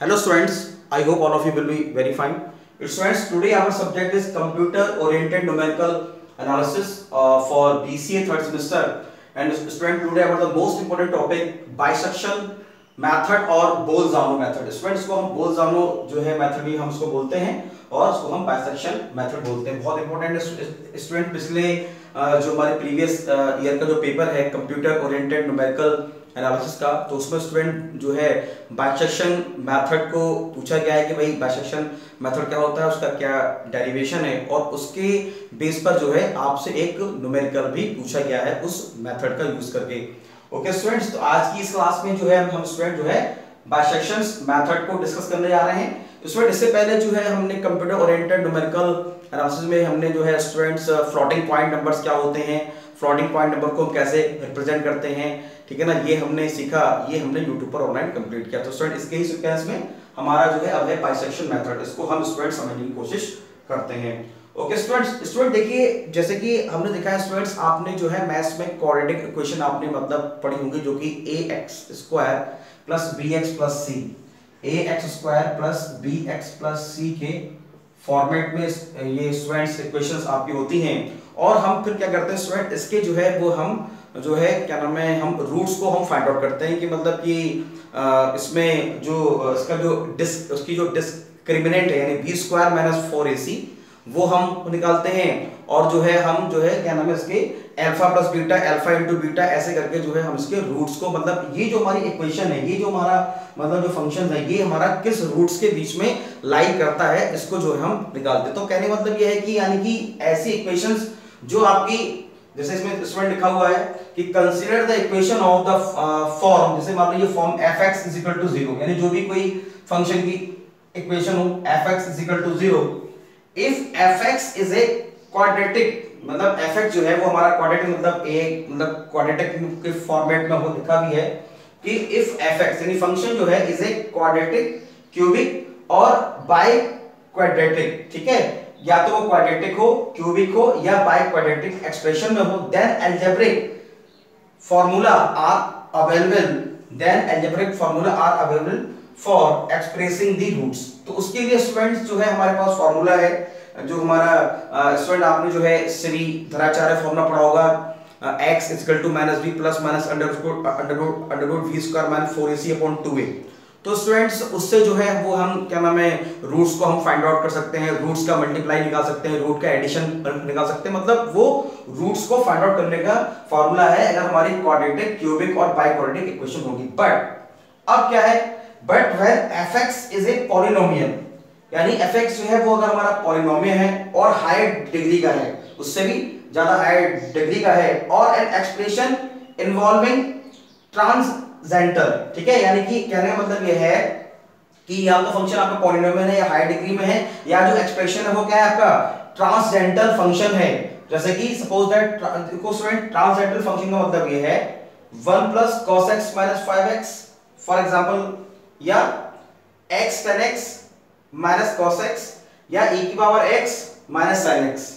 Hello students I hope all of you will be very fine students today our subject is computer oriented numerical analysis for BCA third semester and student today our the most important topic bisection method और Bolzano method students को हम बोलजानो जो है method ही हम उसको बोलते हैं और उसको हम बाइसेक्शन मेथड बोलते हैं। बहुत इंपॉर्टेंट स्टूडेंट पिछले जो हमारे प्रीवियस ईयर का जो पेपर है कंप्यूटर ओरिएंटेड न्यूमेरिकल एनालिसिस का तो उसमें स्टूडेंट जो है बाइसेक्शन मेथड को पूछा गया है कि भाई बाइसेक्शन मेथड क्या होता है, उसका क्या डेरिवेशन है, और उसके बेस पर जो है, आपसे एक न्यूमेरिकल भी पूछा गया है, उस मेथड का यूज़ करके। ओके स्टूडेंट्स तो आज की इस क्लास में जो है, हम स्टूडेंट जो है बाइसेक्शन मेथड को डिस्कस करने जा रहे हैं। स्टूडेंट इससे पहले जो है, हमने कंप्यूटर ओरिएंटेड न्यूमेरिकल एनालिसिस में हमने जो है स्टूडेंट्स फ्लोटिंग पॉइंट नंबर्स क्या होते हैं? फ्लोटिंग पॉइंट नंबर को हम कैसे रिप्रेजेंट करते हैं? ठीक है ना? ये हमने सीखा, ये हमने यूट्यूब पर ऑनलाइन कंप्लीट किया। तो स्टूडेंट इसके ही सीक्वेंस में हमारा जो है अब है बाइसेक्शन मेथड इसको हम स्टूडेंट समझने की कोशिश करते हैं। ओके स्टूडेंट्स स्टूडेंट देखिए, जैसे कि हमने देखा है स्टूडेंट्स आपने जो है मैथ्स में क्वाड्रेटिक इक्वेशन आपने मतलब पढ़ी होंगी जो कि a x square plus b x plus c a x square plus b x plus c के फॉर्मेट में ये स्टूडेंट्स इक्वेशंस आपकी होती हैं। और हम फिर क्या करते हैं स्टूडेंट इसके जो है, वो हम, जो है, क्या नाम है, हम रूट्स को हम फाइंड आउट करते हैं कि मतलब कि इसमें जो इसका जो डिस्क उसकी जो डिस्क्रिमिनेंट है, यानी b square minus four a c वो हम निकालते हैं। और जो है हम जो है, क्या नाम है इसके alpha plus beta alpha into beta ऐसे करके जो है हम इसके रूट्स को मतलब ये जो हमारी इक्वेशन है, ये जो हमारा मतलब जो फ़ंक्शन है, ये हमारा किस रूट्स के बीच में लाई करता है, इसको जो है हम निकालते तो कहने मतलब ये है कि यानी कि ऐसी इक्वेशंस जो आपकी, जैसे इसमें स्टूडेंट लिखा हुआ है कि consider the equation of the form जैसे मान लो ये form fx is equal to zero यानी जो भी कोई फ़ंक्शन की इक्वेशन हो, fx is equal to zero if fx is a quadratic मतलब fx जो है, वो हमारा क्वाड्रेटिक मतलब एक मतलब क्वाड्रेटिक के फॉर्मेट में वो लिखा भी है कि इफ़ fx यानी फ़ंक्शन जो है इज़ ए क्वाड्रेटिक क्यूबिक और बाई क्वाड्रेटिक ठीक है? या तो वो क्वाड्रेटिक हो क्यूबिक हो, या बाई क्वाड्रेटिक एक्सप्रेशन में हो then algebraic formula are available then algebraic formula are available for expressing the roots तो उसके लिए स्टूडेंट्स जो है, हमारे पास फार्मूला है जो हमारा स्टूडेंट आपने जो है श्री धराचार्य फार्मूला पढ़ा होगा। is equal to minus b plus minus under root under root under root v square minus 4ac upon 2a तो स्टूडेंट्स उससे जो है, वो हम, क्या नाम है रूट्स को हम फाइंड आउट कर सकते हैं रूट्स का मल्टीप्लाई निकाल सकते हैं रूट का एडिशन निकाल सकते हैं। मतलब वो रूट्स को फाइंड आउट करने का फॉर्मूला है, अगर हमारी क्वाड्रेटिक क्यूबिक और बाई क्वाड्रेटिक इक्वेशन होगी। बट अब क्या है? But when fx is a polynomial यानी fx जो है वो अगर हमारा पॉलिनोमियल है और हाई डिग्री का है, उससे भी ज़्यादा हाई डिग्री का है और an expression involving transcendental ठीक है? यानी कि कहने का मतलब यह है कि या तो फ़ंक्शन आपका पॉलिनोमियल है या हाई डिग्री में है, या जो एक्सप्रेशन है वो क्या है आपका? ट्रांसजेंटल फ़ंक्शन है। जैसे कि सपोज़ दैट देखो ट्रांसजेंटल फ़ंक्शन का मतलब ये है 1 plus cos x minus 5x for example या x tan x minus cos x या e की power x minus sin x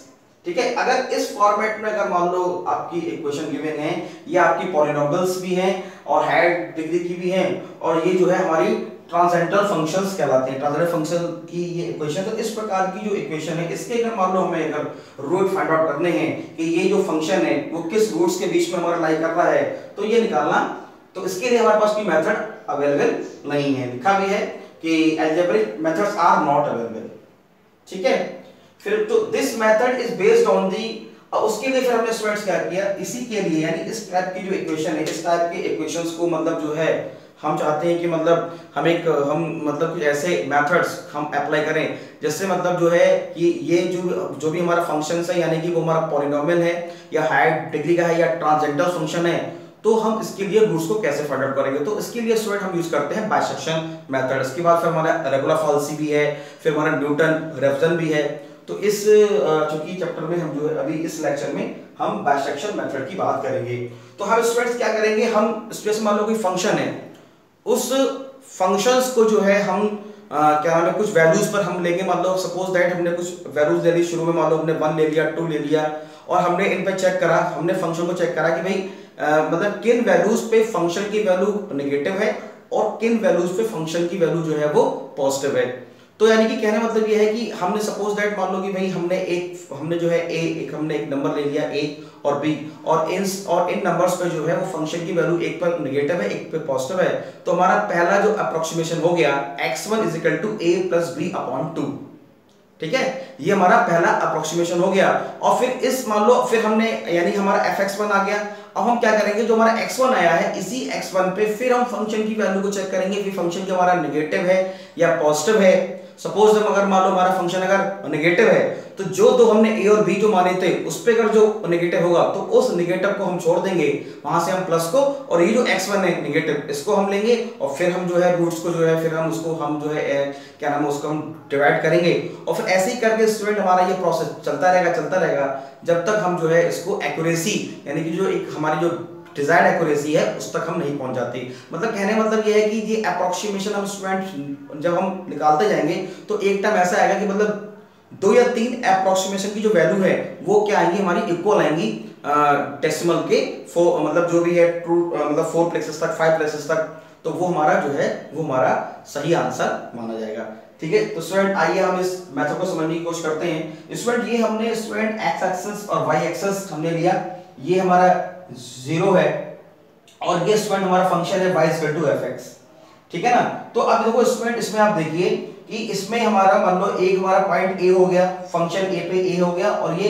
ठीक है? अगर इस फॉर्मेट में अगर मान लो आपकी इक्वेशन गिवन है, ये आपकी पॉलिनोमियल्स भी हैं और हाइट डिग्री की भी हैं और ये जो है हमारी ट्रांसेंडल फ़ंक्शंस कहलाते हैं। ट्रांसेंडल फ़ंक्शन की ये इक्वेशन तो इस प्रकार की जो इक्वेशन है, इसके अगर मान लो हमें अगर रूट फाइंड आउट करने हैं कि ये जो फ़ंक्शन है, वो किस रूट्स के बीच में हमारा लाई कर रहा है तो ये निकालना। तो इसके लिए हमारे पास कोई मेथड अवेलेबल नहीं है। लिखा भी है। कि algebraic methods are not available ठीक है? फिर तो this method is based on the उसके लिए फिर हमने स्टूडेंट्स क्या किया? इसी के लिए, यानी इस टाइप की जो इक्वेशन है, इस टाइप के इक्वेशंस को मतलब जो है, हम चाहते हैं कि मतलब हम एक, हम मतलब कुछ ऐसे मेथड्स हम अप्लाई करें, जिससे मतलब जो है कि ये जो जो भी हमारा फ़ंक्शन है, यानी कि वो हमारा पॉलिनोमियल है, या हाई डिग्री का है, या ट्रांसजेंडर फ़ंक्शन है तो हम इसके लिए रूट्स को कैसे फाइंड आउट करेंगे? तो इसके लिए स्टूडेंट हम यूज़ करते हैं बाइसेक्शन मेथड इसके बाद फिर हमारा रेगुलर फॉल्सी भी है फिर हमारा न्यूटन रेविजन भी है। तो इस चूँकि चैप्टर में हम जो है अभी इस लेक्चर में हम बाइसेक्शन मेथड की बात करेंगे। तो हम स्टूडेंट्स क्या करेंगे? हम स्पेस मान लो कोई फ़ंक्शन है उस फ़ंक्शंस को जो है हम आ, क्या नाम है कुछ वैल्यूज़ पर हम लेंगे। मान लो सपोज़ दैट हमने कुछ वैल्यूज़ ले ली शुरू में मान लो हमने वन ले लिया टू ले लिया और हमने इन पर चेक करा हमने फ़ंक्शन को चेक करा कि भाई मतलब किन वैल्यूज़ पे फ़ंक्शन की वैल्यू नेगेटिव है और किन वैल्यूज़ पे फ़ंक्शन की वैल्यू जो है वो पॉजिटिव है? तो यानी कि कहने मतलब ये है कि हमने सपोज़ दैट मान लो कि भाई हमने एक, हमने जो है ए एक, हमने एक नंबर ले लिया ए और बी और इन और इन नंबर्स पे जो है वो फ़ंक्शन की वैल्यू एक पर नेगेटिव है, एक पे पॉजिटिव है। तो हमारा पहला जो अप्रोक्सीमेशन हो गया x1 is equal to a plus b upon two ठीक है? ये हमारा पहला अप्रोक्सीमेशन हो गया। और फिर इस मान लो, फिर हमने, यानी हमारा एफ़ एक्स वन आ गया। अब हम क्या करेंगे, जो हमारा x1 आया है, इसी x1 पे फिर हम फ़ंक्शन की वैल्यू को चेक करेंगे कि फ़ंक्शन जो हमारा नेगेटिव है या पॉजिटिव है। सपोज़ हम अगर मान लो हमारा फ़ंक्शन अगर नेगेटिव है तो जो दो हमने ए और बी जो माने थे, उस पे अगर जो निगेटिव होगा तो उस निगेटिव को हम छोड़ देंगे। वहाँ से हम प्लस को, और ये जो एक्स वन है नेगेटिव इसको हम लेंगे, और फिर हम जो है रूट्स को जो है, फिर हम उसको, हम जो है क्या नाम है, उसको हम डिवाइड करेंगे। और फिर ऐसे ही करके स्टूडेंट हमारा ये प्रोसेस चलता रहेगा चलता रहेगा, जब तक हम जो है इसको एक्यूरेसी यानी कि जो एक हमारी जो डिजायर्ड एक्यूरेसी है, उस तक हम नहीं पहुँच जाते। मतलब कहने मतलब ये है कि ये अप्रोक्सीमेशन हम स्टूडेंट जब हम निकालते जाएँगे तो एक टाइम ऐसा आएगा कि मतलब दो या तीन अप्रोक्सीमेशन की जो वैल्यू है, वो क्या आएँगी? हमारी इक्वल आएँगी डेसिमल के फोर मतलब जो भी है ट्रू मतलब फोर प्लेसेस तक फाइव प्लेसेस तक तो वो हमारा जो है, वो हमारा सही आंसर माना जाएगा। ठीक है? तो स्टूडेंट आइए हम इस मेथड को समझने की कोशिश करते हैं। स्टूडेंट ये हमने स्टूडेंट एक्स एक्सेस और वाई एक्सेस हमने लिया। ये हमारा ज़ीरो है और ये स्टूडेंट हमारा फ़ंक्शन है y equal to f x ठीक है ना? तो अब देखो स्टूडेंट इसमें आप देखिए कि इसमें हमारा मान लो एक हमारा पॉइंट ए हो गया फ़ंक्शन ए पे ए हो गया और ये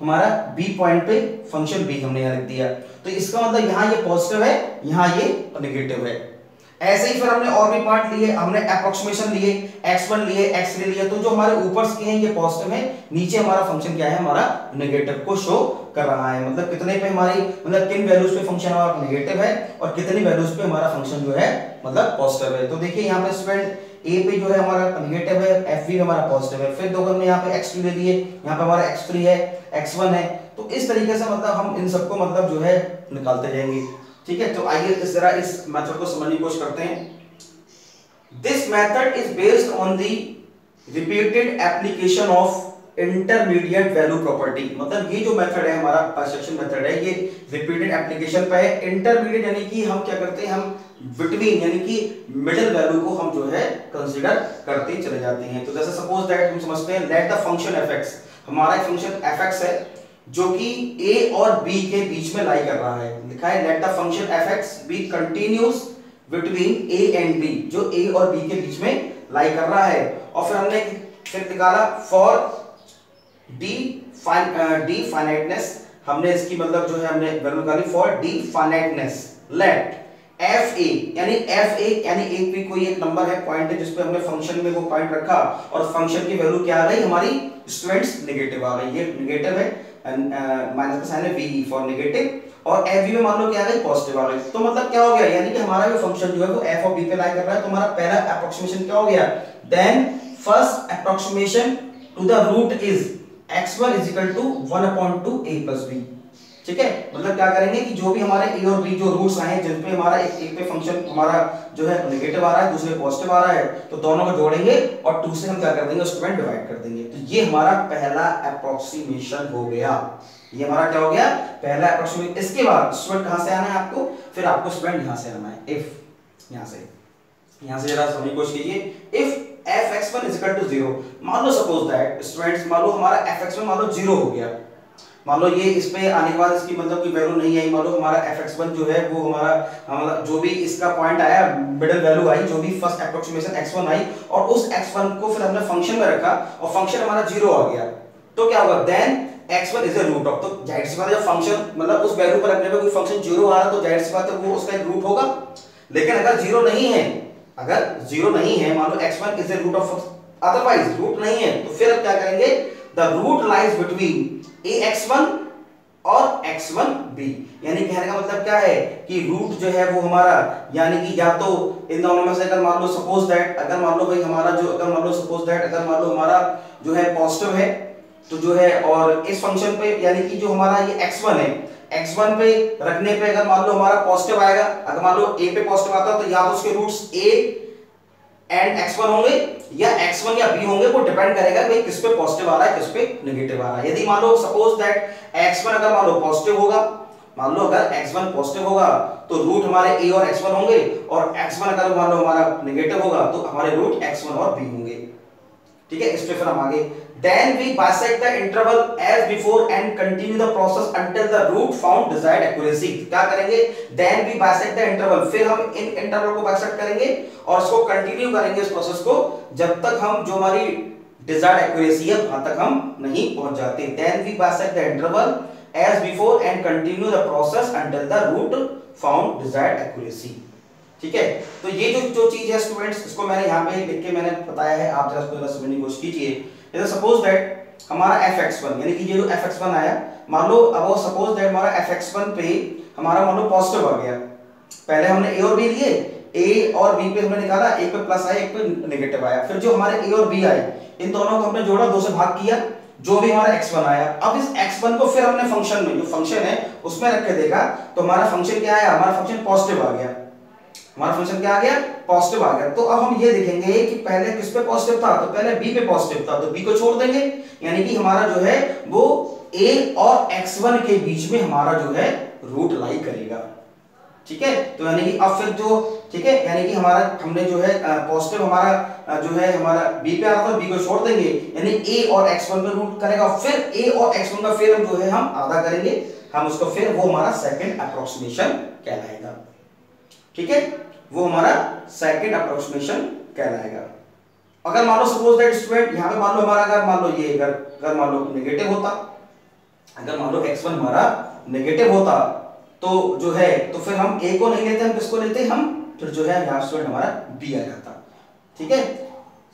हमारा बी पॉइंट पे फ़ंक्शन बी हमने यहाँ लिख दिया। तो इसका मतलब यहाँ ये पॉजिटिव है, यहाँ ये नेगेटिव है। ऐसे ही फिर हमने और भी पार्ट लिए, हमने अप्रोक्सीमेशन लिए x1 लिए x3 लिए तो जो हमारे ऊपर के हैं, ये पॉजिटिव है, नीचे हमारा फ़ंक्शन क्या है, हमारा नेगेटिव को शो कर रहा है। मतलब कितने पे हमारी मतलब किन वैल्यूज़ पे फ़ंक्शन हमारा नेगेटिव है और कितनी वैल्यूज़ पे हमारा फ़ंक्शन जो है मतलब पॉजिटिव है। तो देखिए यहाँ पे स्टूडेंट ए पे जो है हमारा नेगेटिव है एफ़ भी हमारा पॉजिटिव है। फिर दो हमने यहाँ पे एक्स ले दिए यहाँ पे हमारा x3 है x1 है। तो इस तरीके से मतलब हम इन सबको मतलब जो है निकालते जाएँगे। ठीक है? तो आइए इस तरह इस मेथड को समझने की कोशिश करते हैं। This method is based on the repeated application of intermediate value property मतलब ये जो मेथड है, हमारा परसेप्शन मेथड है, ये रिपीटेड एप्लीकेशन पे है। इंटरमीडिएट यानी कि हम क्या करते हैं, हम बिटवीन यानी कि मिडिल वैल्यू को हम जो है कंसीडर करते चले जाते हैं। तो जैसे सपोज़ दैट हम समझते हैं लेट द फ़ंक्शन एफ़ हमारा एक फ़ंक्शन एफ़ है, जो कि a और b के बीच में लाई कर रहा है। लिखा है let the function f b continuous between a and b, जो a और b के बीच में लाई कर रहा है। और फिर हमने फिर निकाला फॉर d फाइनाइटनेस हमने इसकी मतलब जो है हमने वैल्यू निकाली for d finiteness let f a यानी एफ़ ए यानी एक भी कोई एक नंबर है पॉइंट है जिसपे हमने फ़ंक्शन में वो पॉइंट रखा और फ़ंक्शन की वैल्यू क्या आ गई? हमारी स्टूडेंट्स नेगेटिव आ गई। ये नेगेटिव है माइनस का साइन है वी फॉर नेगेटिव और एफ़ वी में मान लो क्या आ गई? पॉजिटिव आ गई। तो मतलब क्या हो गया? यानी कि हमारा जो फ़ंक्शन जो है वो एफ़ और बी पे लाई कर रहा है तो हमारा पहला अप्रोक्सीमेशन क्या हो गया? Then first approximation to the root is x1 is equal to 1 upon 2 a plus b. ठीक है? मतलब क्या करेंगे कि जो भी हमारे ए और बी जो रूट्स आए हैं, जिन पे हमारा एक एक पे फ़ंक्शन हमारा जो है नेगेटिव आ रहा है, दूसरे पॉजिटिव आ रहा है तो दोनों को जोड़ेंगे और टू से हम क्या कर देंगे, उसको डिवाइड कर देंगे। तो ये हमारा पहला अप्रोक्सीमेशन हो गया। ये हमारा क्या हो गया? पहला अप्रोक्सीमेशन इसके बाद स्टूडेंट कहाँ से आना है आपको? फिर आपको स्टूडेंट यहाँ से आना है। इफ़ यहाँ से। यहाँ से जरा समझने की कोशिश कीजिए। If fx1 is equal to 0 मान लो सपोज़ दैट स्टूडेंट्स मान लो हमारा fx1 मान लो 0 हो गया। मान लो ये इसमें आने के बाद इसकी मतलब की वैल्यू नहीं आई। मान लो हमारा fx1 जो है, वो हमारा हमारा जो भी इसका पॉइंट आया मिडिल वैल्यू आई, जो भी फ़र्स्ट अप्रोक्सीमेशन x1 आई, और उस x1 को फिर हमने फ़ंक्शन में रखा, और फ़ंक्शन हमारा ज़ीरो आ गया। तो क्या होगा then x1 is a root of तो ज़ाहिर सी बात है फ़ंक्शन मतलब उस वैल्यू पर रखने पे कोई फ़ंक्शन ज़ीरो आ रहा तो ज़ाहिर सी बात है वो उसका एक रूट होगा। लेकिन अगर ज़ीरो नहीं है अगर ज़ीरो नहीं है, मान लो x1 is a root of otherwise root नहीं है तो फिर क्या करेंगे? The root lies between ax1 और x1b यानी कहने का मतलब क्या है? कि रूट जो है वो हमारा, यानी कि या तो इन दोनों में से अगर मान लो सपोज़ दैट अगर मान लो भाई हमारा जो, अगर मान लो सपोज़ दैट अगर मान लो हमारा जो है पॉजिटिव है तो जो है, और इस फ़ंक्शन पे, यानी कि जो हमारा ये x1 है x1 पे रखने पे अगर मान लो हमारा पॉजिटिव आएगा, अगर मान लो a पे पॉजिटिव आता तो या तो उसके रूट्स a एंड x1 होंगे, या x1 या b होंगे, वो डिपेंड करेगा कि किस पे पॉजिटिव आ रहा है, किस पे नेगेटिव आ रहा है। यदि मान लो सपोज़ दैट x1 अगर मान लो पॉजिटिव होगा, मान लो अगर x1 पॉजिटिव होगा तो रूट हमारे a और x1 होंगे, और x1 अगर मान लो हमारा नेगेटिव होगा तो हमारे रूट x1 और b होंगे। ठीक है स्टेफन हम आगे। Then we bisect the interval as before and continue the process until the root found desired accuracy क्या करेंगे? Then we bisect the interval फिर हम इन इंटरवल को बाइसेक्ट करेंगे और उसको कंटिन्यू करेंगे इस प्रोसेस को जब तक हम जो हमारी डिजायर्ड एक्यूरेसी है, वहाँ तक हम नहीं पहुँच जाते। Then we bisect the interval as before and continue the process until the root found desired accuracy ठीक है? तो ये जो जो चीज़ है स्टूडेंट्स इसको मैंने यहाँ पे लिख के मैंने बताया है, आप जरा इसको समझने की कोशिश कीजिए। जैसे सपोज़ दैट हमारा fx1 यानी कि ये जो fx1 आया, मान लो, अब सपोज़ दैट हमारा fx1 पे हमारा मान लो पॉजिटिव आ गया। पहले हमने a और बी लिए, a और b पे हमने निकाला, एक पे प्लस आया, एक पे नेगेटिव आया। फिर जो हमारे a और b आए, इन दोनों को हमने जोड़ा, दो से भाग किया, जो भी हमारा x1 आया। अब इस x1 को फिर हमने फ़ंक्शन में, जो फ़ंक्शन है, उसमें रख के देखा तो हमारा फ़ंक्शन क्या आया? हमारा फ़ंक्शन पॉजिटिव आ गया। हमारा फ़ंक्शन क्या आ गया? पॉजिटिव आ गया। तो अब हम ये देखेंगे कि पहले किस पे पॉजिटिव था? तो पहले बी पे पॉजिटिव था। तो बी को छोड़ देंगे। यानी कि हमारा जो है, वो ए और x1 के बीच में हमारा जो है रूट लाई करेगा। ठीक है? तो यानी कि अब फिर जो, ठीक है? यानी कि हमारा, हमने जो है पॉजिटिव हमारा जो है, हमारा बी पे आ रहा बी को छोड़ देंगे। यानी ए और x1 पे रूट करेगा। फिर ए और x1 का फिर हम जो है, हम आधा करेंगे। हम उसको फिर वो हमारा सेकंड अप्रोक्सीमेशन कहलाएगा। ठीक है? वो हमारा सेकंड अप्रोक्सीमेशन कहलाएगा। अगर मान लो सपोज़ दैट स्टूडेंट यहाँ पे मान लो हमारा अगर मान लो ये, अगर अगर मान लो नेगेटिव होता, अगर मान लो x1 हमारा नेगेटिव होता तो जो है तो फिर हम a को नहीं लेते, हम किसको लेते? हम फिर जो है, यहाँ स्टूडेंट हमारा b आ जाता। ठीक है?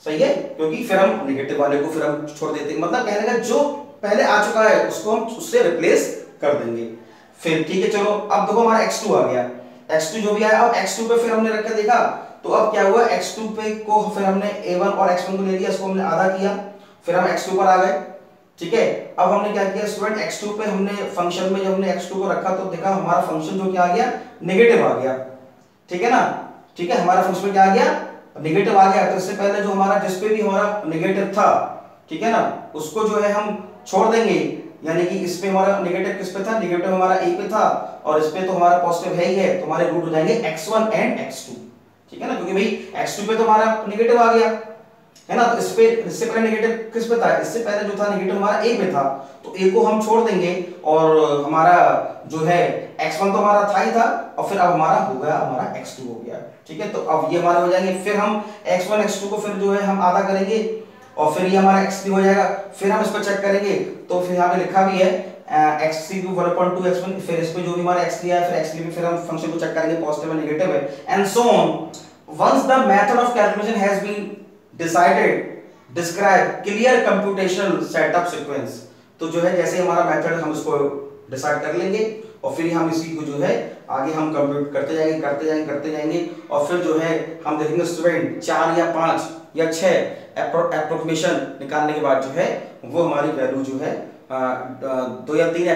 सही है? क्योंकि फिर हम नेगेटिव वाले को फिर हम छोड़ देते मतलब कहने का जो पहले आ चुका है, उसको हम उससे रिप्लेस कर देंगे। फिर ठीक है, चलो, अब देखो हमारा x2 आ गया। X2 जो भी आया, अब x2 पे फिर हमने रख के देखा तो अब क्या हुआ? X2 पे को फिर हमने a1 और x1 को ले लिया, इसको हमने आधा किया, फिर हम x2 पर आ गए, ठीक है? अब हमने क्या किया स्टूडेंट x2 पे हमने फ़ंक्शन में जब हमने x2 को रखा तो देखा हमारा फ़ंक्शन जो क्या आ गया? नेगेटिव आ गया, ठीक है ना? ठीक है, हमारा फ़ंक्शन क्या आ गया? नेगेटिव आ गया तो इससे पहले जो हमारा जिसपे भी हमारा नेगेटिव था, ठीक है ना? उसको जो है हम छोड़ देंगे यानी कि इस पे हमारा नेगेटिव किस पे था? नेगेटिव हमारा ए पे था और इस पे तो हमारा पॉजिटिव है ही है। तो हमारे रूट हो जाएँगे x1 एंड x2 ठीक है ना? क्योंकि भाई x2 पे तो हमारा नेगेटिव आ गया। है ना? तो इस पे, इससे पहले नेगेटिव किस पे था? इससे पहले जो था नेगेटिव हमारा a पे था। तो a को हम छोड़ देंगे और हमारा जो है x1 तो हमारा था ही था और फिर अब हमारा हो गया, हमारा x2 हो गया। ठीक है? तो अब ये हमारे हो जाएँगे। फिर हम x1 x2 को फिर जो है, हम आधा करेंगे। और फिर ये हमारा x3 हो जाएगा। फिर हम इस पर चेक करेंगे तो फिर यहाँ पे लिखा भी है x3 टू 1.2 x1 फिर इस जो भी हमारा x3 है, फिर x3 में फिर हम फ़ंक्शन को चेक करेंगे पॉजिटिव है नेगेटिव है। And so on once the method of calculation has been decided describe clear computational setup sequence तो जो है जैसे हमारा मेथड हम डिसाइड कर लेंगे, और फिर हम इसी को जो है, आगे हम कंप्यूट करते जाएँगे करते जाएँगे करते जाएँगे, और फिर जो है हम देखेंगे स्टूडेंट चार या पाँच या छह अप्रोक्सीमेशन निकालने के बाद जो है, वो हमारी वैल्यू जो है दो या तीन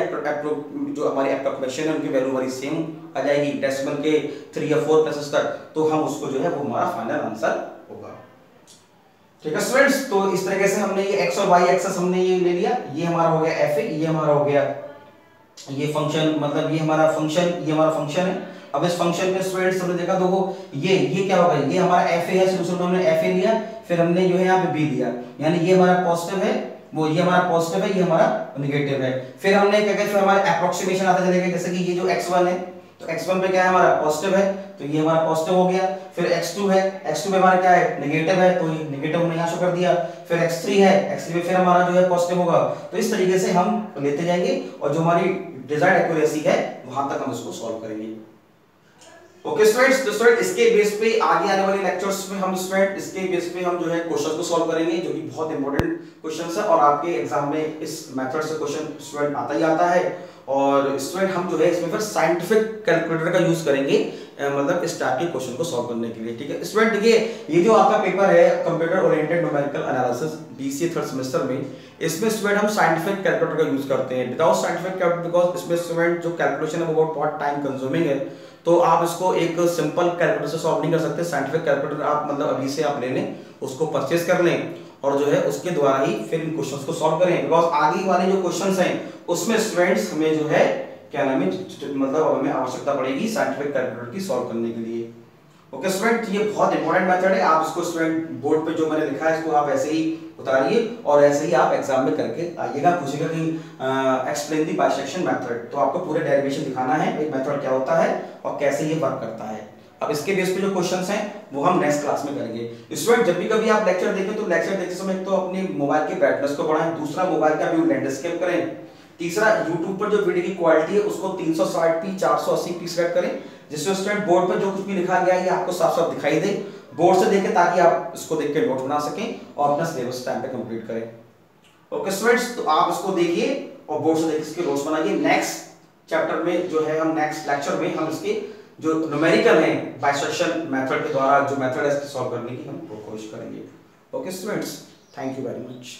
जो हमारी अप्रोक्सीमेशन है, उनकी वैल्यू हमारी सेम आ जाएगी। डेसिमल के थ्री या फोर प्लेसेस तक तो हम उसको जो है, वो हमारा फाइनल आंसर होगा। ठीक है स्टूडेंट्स तो इस तरीके से हमने ये x और y एक्सेस हमने ये ले लिया। ये हमारा हो गया f, ये हमारा हो गया ये फ़ंक्शन मतलब ये हमारा फ़ंक्शन ये हमारा फ़ंक्शन है। अब इस फ़ंक्शन में स्टूडेंट्स हमने देखा, देखो, ये ये क्या होगा? ये हमारा एफ़ है, शुरू में हमने एफ़ लिया, फिर हमने जो है यहाँ पे बी लिया। यानी ये हमारा पॉजिटिव है, वो ये हमारा पॉजिटिव है, ये हमारा नेगेटिव है। फिर हमने क्या किया, फिर हमारे अप्रोक्सीमेशन आता चलेगा जैसे कि ये जो x1 है तो x1 पे क्या है हमारा पॉजिटिव है तो ये हमारा पॉजिटिव हो गया। फिर x2 है x2 पे हमारा क्या है नेगेटिव है तो ये नेगेटिव हमने यहाँ शो कर दिया। फिर x3 है x3 पे फिर हमारा जो है पॉजिटिव होगा। तो इस तरीके से हम लेते जाएँगे, और जो हमारी डिजायर्ड एक्यूरेसी है, वहाँ तक हम इसको सॉल्व करेंगे। ओके स्टूडेंट्स तो स्टूडेंट इसके बेस पे आगे आने वाले लेक्चर्स में हम स्टूडेंट इसके बेस पे हम जो है क्वेश्चंस को सॉल्व करेंगे, जो कि बहुत इंपॉर्टेंट क्वेश्चंस है और आपके एग्ज़ाम में इस मेथड से क्वेश्चन स्टूडेंट आता ही आता है। और स्टूडेंट हम जो है इसमें फिर साइंटिफिक कैलकुलेटर का यूज़ करेंगे मतलब इस टाइप के क्वेश्चन को सॉल्व करने के लिए, ठीक है? स्टूडेंट देखिए, ये जो आपका पेपर है computer oriented numerical analysis BCA third semester में, इसमें स्टूडेंट हम साइंटिफिक कैलकुलेटर का यूज़ करते हैं। विदाउट साइंटिफिक बिकॉज़ इसमें स्टूडेंट जो कैलकुलेशन है, वो बहुत टाइम कंज्यूमिंग है। तो आप इसको एक सिंपल कैलकुलेटर से सॉल्व नहीं कर सकते साइंटिफिक कैलकुलेटर आप मतलब अभी से आप ले लें, उसको परचेज कर लें और जो है उसके द्वारा ही फिर इन क्वेश्चंस को सॉल्व करें। बिकॉज़ आगे वाले जो क्वेश्चंस हैं, उसमें स्टूडेंट्स हमें जो है, क्या नाम है मतलब हमें आवश्यकता पड़ेगी साइंटिफिक कैलकुलेटर की सॉल्व करने के लिए। ओके स्टूडेंट ये बहुत इंपॉर्टेंट मेथड है। आप इसको स्टूडेंट बोर्ड पे जो मैंने लिखा है, इसको आप ऐसे ही उतारिए और ऐसे ही आप एग्ज़ाम में करके आइएगा, पूछेगा कि एक्सप्लेन दी बाइसेक्शन मेथड तो आपको पूरे डेरिवेशन दिखाना है, एक मेथड क्या होता है और कैसे ये वर्क करता है। अब इसके बेस पे जो क्वेश्चंस हैं, वो हम नेक्स्ट क्लास में करेंगे। स्टूडेंट जब भी कभी आप लेक्चर देखें तो लेक्चर देखते समय तो अपनी मोबाइल के ब्राइटनेस को बढ़ाएँ, दूसरा मोबाइल का व्यू लैंडस्केप करें, तीसरा यूट्यूब पर जो वीडियो की क्वालिटी है, उसको 360 पी 480 पी सेट करें, जिससे स्टूडेंट बोर्ड पर जो कुछ भी लिखा गया है आपको साफ़ साफ़ दिखाई दे। बोर्ड से देखें ताकि आप इसको देख के नोट बना सकें और अपना सिलेबस टाइम पे कंप्लीट करें। ओके स्टूडेंट्स तो आप इसको देखिए और बोर्ड से देख इसके नोट्स बनाइए। नेक्स्ट चैप्टर में जो है हम नेक्स्ट लेक्चर में हम इसके जो न्यूमेरिकल है बाइसेक्शन मेथड के द्वारा जो मेथड है, इसको सॉल्व करने की हम कोशिश करेंगे। Okay students thank you very much